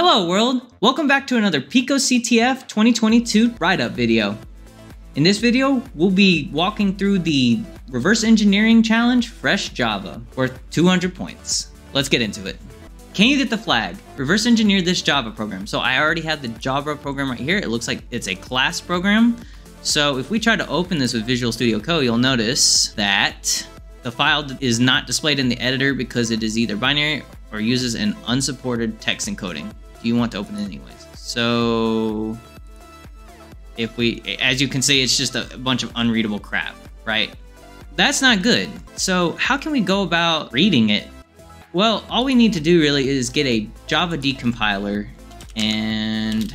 Hello world! Welcome back to another Pico CTF 2022 write-up video. In this video, we'll be walking through the Reverse Engineering Challenge Fresh Java, worth 200 points. Let's get into it. Can you get the flag? Reverse engineer this Java program. So I already have the Java program right here. It looks like it's a class program. So if we try to open this with Visual Studio Code, you'll notice that the file is not displayed in the editor because it is either binary or uses an unsupported text encoding you want to open it anyways. So if we, as you can see, it's just a bunch of unreadable crap, right? That's not good. So how can we go about reading it? Well, all we need to do really is get a Java decompiler and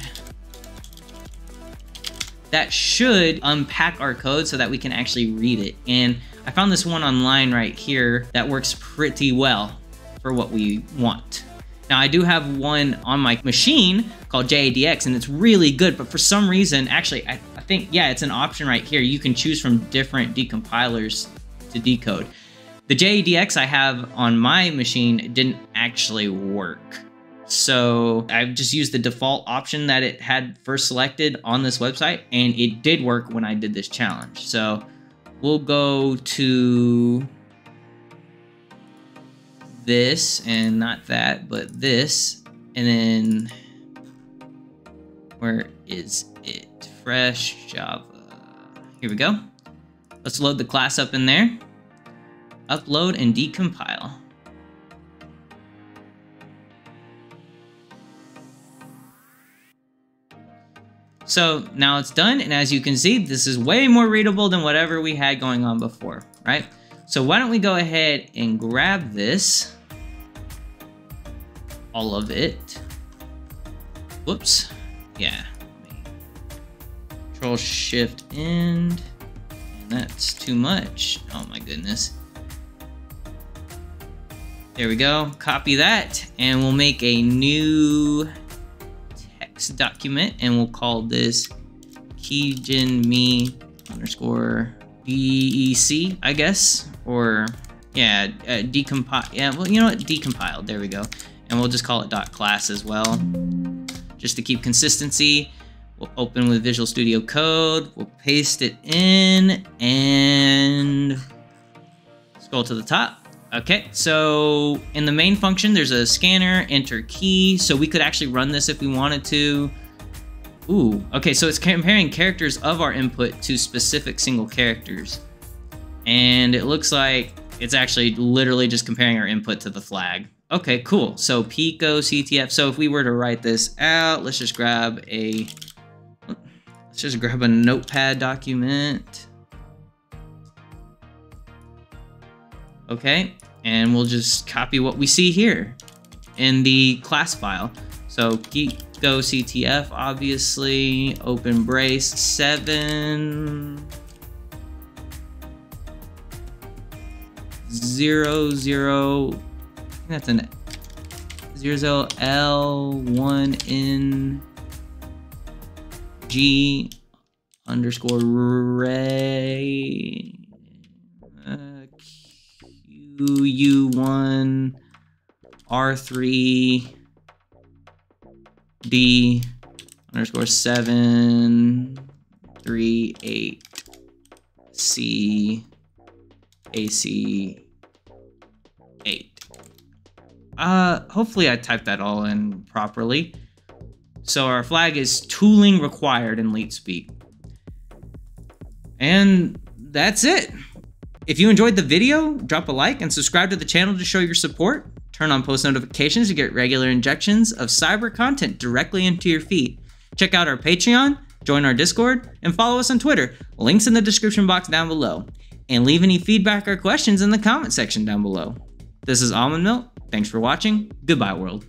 that should unpack our code so that we can actually read it. And I found this one online right here that works pretty well for what we want. Now I do have one on my machine called JADX and it's really good, but for some reason, actually, I, I think, yeah, it's an option right here. You can choose from different decompilers to decode. The JADX I have on my machine didn't actually work. So I've just used the default option that it had first selected on this website and it did work when I did this challenge. So we'll go to this and not that, but this. And then where is it? Fresh Java. Here we go. Let's load the class up in there. Upload and decompile. So now it's done, and as you can see, this is way more readable than whatever we had going on before, right? So why don't we go ahead and grab this, all of it. Whoops, yeah. Control Shift End, and that's too much. Oh my goodness. There we go, copy that, and we'll make a new text document, and we'll call this me underscore DEC, I guess, or yeah, uh, decompile. Yeah, well, you know what? Decompiled. There we go. And we'll just call it dot class as well, just to keep consistency. We'll open with Visual Studio Code. We'll paste it in and scroll to the top. Okay, so in the main function, there's a scanner, enter key. So we could actually run this if we wanted to. Ooh, okay, so it's comparing characters of our input to specific single characters. And it looks like it's actually literally just comparing our input to the flag. Okay, cool. So Pico CTF. So if we were to write this out, let's just grab a, let's just grab a notepad document. Okay, and we'll just copy what we see here in the class file. So Pico CTF, obviously, open brace, seven, zero, zero, that's an zero, L, one, N, G, underscore, Ray, uh, Q, U1, R3, D underscore seven three eight C AC eight. Uh, hopefully I typed that all in properly. So our flag is tooling required in LeetSpeak. And that's it. If you enjoyed the video, drop a like and subscribe to the channel to show your support. Turn on post notifications to get regular injections of cyber content directly into your feed. Check out our Patreon, join our Discord, and follow us on Twitter. Links in the description box down below. And leave any feedback or questions in the comment section down below. This is Almond Milk. Thanks for watching. Goodbye, world.